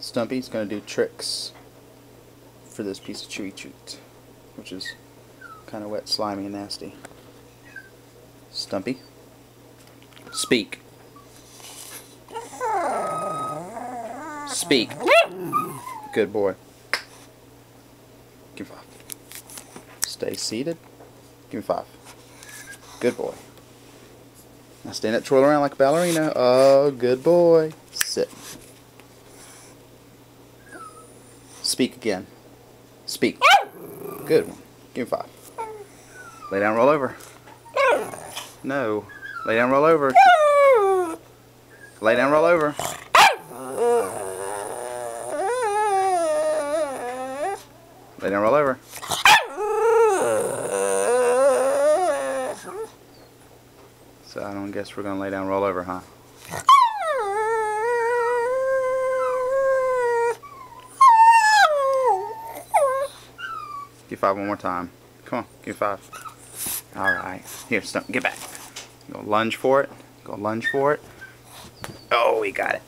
Stumpy's going to do tricks for this piece of chewy treat, which is kind of wet, slimy, and nasty. Stumpy, speak. Speak. Good boy. Give me five. Stay seated. Give me five. Good boy. Now stand up, twirl around like a ballerina. Oh, good boy. Sit. Speak again. Speak. Good one. Give me five. Lay down, roll over. No. Lay down, roll over. Lay down, roll over. Lay down, roll over. So I don't guess we're going to lay down, roll over, huh? Give five one more time. Come on, give five. Alright. Here, stump, get back. Go lunge for it. Go lunge for it. Oh, we got it.